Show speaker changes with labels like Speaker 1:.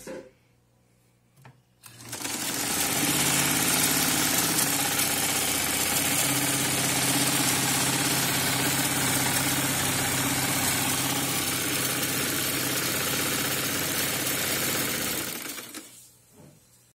Speaker 1: Thanks.